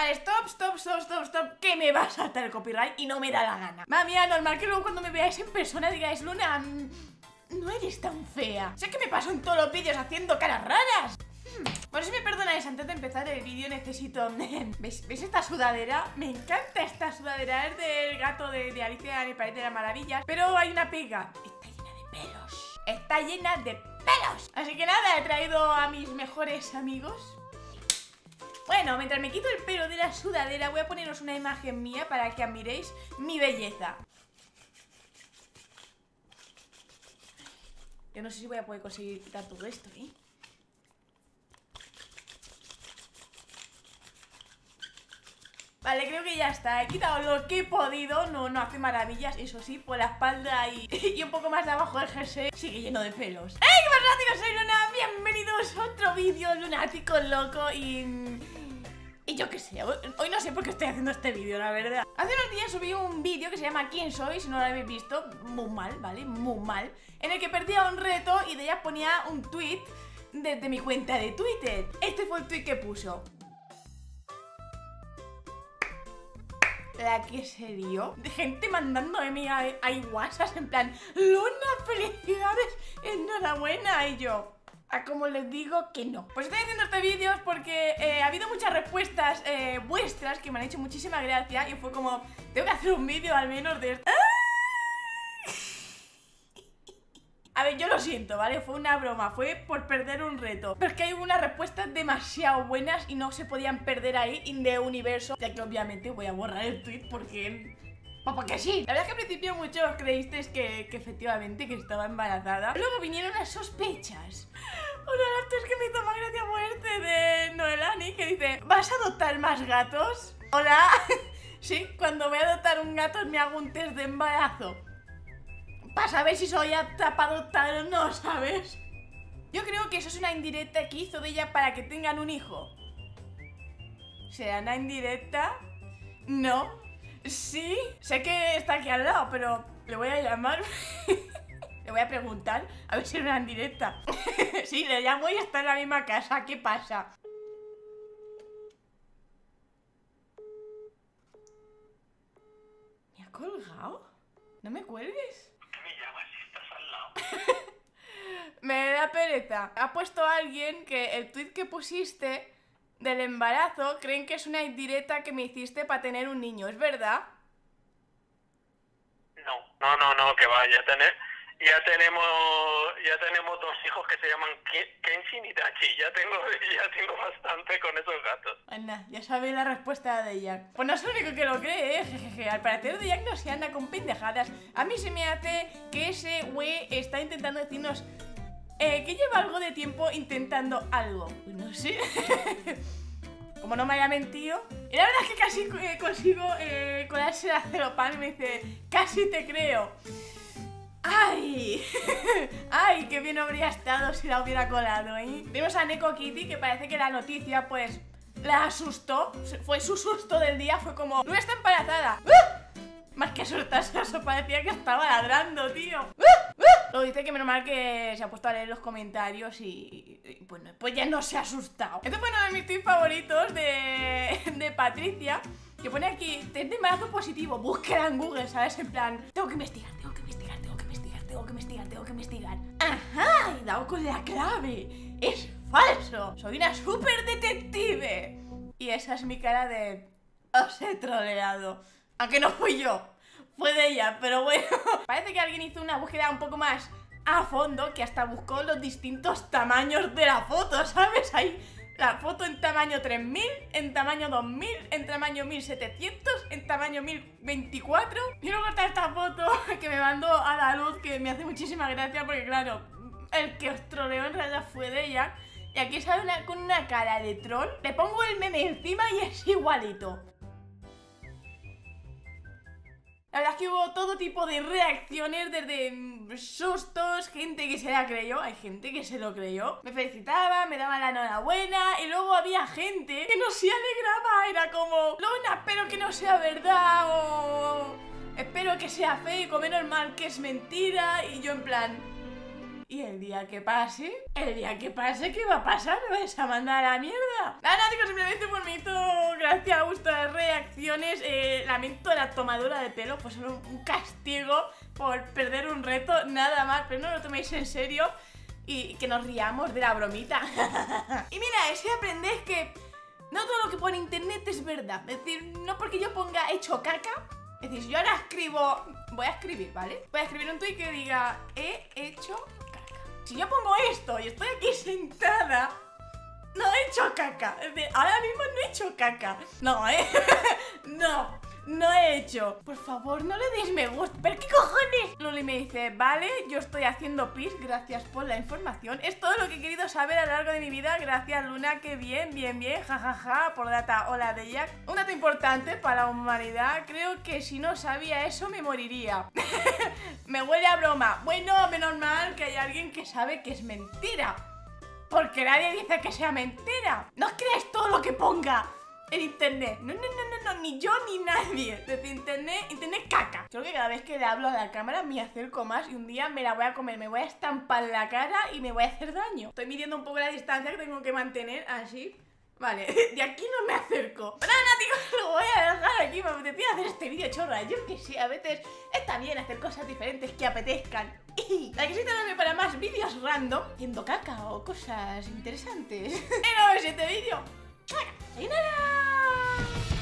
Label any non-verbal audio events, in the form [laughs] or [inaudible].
Vale, stop, stop, stop, stop, stop. Que me va a saltar el copyright y no me da la gana. Mami, normal que luego cuando me veáis en persona digáis Luna, mm, no eres tan fea Sé que me paso en todos los vídeos haciendo caras raras. Por si me perdonáis, antes de empezar el vídeo necesito... [laughs] ¿Veis, esta sudadera? Me encanta esta sudadera, es del gato de, de Alicia en el País de las Maravillas. Pero hay una pega, está llena de pelos. Está llena de pelos. Así que nada, he traído a mis mejores amigos bueno, mientras me quito el pelo de la sudadera voy a poneros una imagen mía para que admiréis mi belleza. Yo no sé si voy a poder conseguir quitar todo esto, ¿eh? Vale, creo que ya está. He quitado lo que he podido. No, no hace maravillas. Eso sí, por la espalda y, [laughs] un poco más de abajo del jersey sigue lleno de pelos. ¡Hey! ¿Qué pasa, Soy Luna. Bienvenidos a otro vídeo lunático loco y... Y yo qué sé, hoy no sé por qué estoy haciendo este vídeo, la verdad. Hace unos días subí un vídeo que se llama ¿Quién soy? Si no lo habéis visto, muy mal, ¿vale? Muy mal. En el que perdía un reto y de ella ponía un tweet desde mi cuenta de Twitter. Este fue el tweet que puso. La que se dio de gente mandándome a, a WhatsApp en plan Luna, felicidades, enhorabuena y yo a como les digo que no. Pues estoy haciendo este vídeo porque eh, ha habido muchas respuestas eh, vuestras que me han hecho muchísima gracia Y fue como, tengo que hacer un vídeo al menos de esto. A ver, yo lo siento, ¿vale? Fue una broma, fue por perder un reto. Pero es que hay unas respuestas demasiado buenas y no se podían perder ahí in the universo. Ya que obviamente voy a borrar el tweet porque... Pues porque sí. La verdad es que al principio muchos creísteis que, efectivamente que estaba embarazada. Luego vinieron las sospechas. Una de que me hizo más gracia muerte de Noelani que dice ¿Vas a adoptar más gatos? Hola. [laughs] Sí, cuando voy a adoptar un gato me hago un test de embarazo. Para saber si soy apta para adoptar o no, ¿sabes? Yo creo que eso es una indirecta que hizo de ella para que tengan un hijo. ¿Será una indirecta? No Sí, sé que está aquí al lado, pero le voy a llamar [laughs] Le voy a preguntar a ver si es una directa. [laughs] sí, le llamo y está en la misma casa. ¿Qué pasa? ¿Me ha colgado? ¿No me cuelgues? ¿Por qué me llamas si estás al lado? [laughs] me da pereza. Ha puesto alguien que el tweet que pusiste del embarazo creen que es una indirecta que me hiciste para tener un niño, ¿es verdad? No, no, no, no, que vaya a tener ya tenemos ya tenemos dos hijos que se llaman Kenshin y Tachi. Ya tengo, [laughs] ya tengo bastante con esos gatos. Anda, ya sabéis la respuesta de Jack. Pues no es el único que lo cree, ¿eh? [laughs] Jejeje. Al parecer de Jack no se anda con pendejadas. A mí se me hace que ese güey está intentando decirnos eh, que lleva algo de tiempo intentando algo. Pues no sé. [laughs] Como no me haya mentido. Y la verdad es que casi eh, consigo eh, colarse la celopan y me dice, casi te creo. ¡Ay! [laughs] ¡Ay! ¡Qué bien habría estado si la hubiera colado, ¿eh? Vimos a Neko Kitty que parece que la noticia, pues, la asustó. Fue su susto del día, fue como, ¡no está embarazada! ¡Ah! Más que asustarse, eso [laughs] parecía que estaba ladrando, tío. ¡Ah! Lo dice que menos mal que se ha puesto a leer los comentarios y, bueno, pues ya no se ha asustado. Este fue uno de mis tips favoritos de, [laughs] de Patricia, que pone aquí, ten de positivo, búsquela en Google, ¿sabes? En plan, tengo que investigar, tengo que investigar, tengo que tengo que investigar, tengo que investigar. ¡Ajá! He dado con la clave. ¡Es falso! Soy una super detective. Y esa es mi cara de... Os he troleado. Aunque no fui yo. Fue de ella, pero bueno. [laughs] Parece que alguien hizo una búsqueda un poco más a fondo que hasta buscó los distintos tamaños de la foto, [laughs] ¿sabes? Hay la foto en tamaño 3000, en tamaño 2000, en tamaño 1700, en tamaño 1024. Y luego está esta foto [laughs] que me mandó a la luz que me hace muchísima gracia porque claro, el que os troleó en realidad fue de ella. Y aquí sale con una cara de troll. Le pongo el meme encima y es igualito. La verdad es que hubo todo tipo de reacciones, desde mm, sustos, gente que se la creyó, hay gente que se lo creyó, me felicitaba, me daba la enhorabuena y luego había gente que no se alegraba, era como, Luna, espero que no sea verdad o espero que sea fake menos mal que es mentira y yo en plan, y el día que pase, el día que pase, ¿qué va a pasar? ¿Me vais a mandar a la mierda? Nada, chicos, simplemente bonito. Gracias a gustado las reacciones. Eh, lamento la tomadura de pelo, pues solo un castigo por perder un reto, nada más. Pero no lo toméis en serio y que nos riamos de la bromita. [laughs] y mira, si aprendéis que no todo lo que pone internet es verdad. Es decir, no porque yo ponga hecho caca. Es decir, yo ahora escribo. Voy a escribir, ¿vale? Voy a escribir un tweet que diga he hecho caca. Si yo pongo esto y estoy aquí [laughs] sentada no he hecho caca. Ahora mismo no he hecho caca. No, ¿eh? [laughs] no. No he hecho. Por favor, no le deis me gusta. ¿Pero qué cojones? Luli me dice, vale, yo estoy haciendo pis, gracias por la información. Es todo lo que he querido saber a lo largo de mi vida. Gracias, Luna, que bien, bien, bien. jajaja, ja, ja. Por data, hola de Jack. Un dato importante para la humanidad. Creo que si no sabía eso me moriría. [laughs] me huele a broma. Bueno, menos mal que hay alguien que sabe que es mentira. Porque nadie dice que sea mentira. No crees todo lo que ponga en internet. No, no, no, no, no, ni yo ni nadie. Desde internet, internet caca. Creo que cada vez que le hablo a la cámara me acerco más y un día me la voy a comer, me voy a estampar la cara y me voy a hacer daño. Estoy midiendo un poco la distancia que tengo que mantener así. Vale, [laughs] de aquí no me acerco. Pero nada, tío, [laughs] lo voy a dejar aquí. Me apetecía hacer este vídeo chorra. Yo que sé, a veces está bien hacer cosas diferentes que apetezcan. [laughs] Y la que sí para más vídeos random, haciendo caca o cosas interesantes. en este vídeo. ¡Sayonara!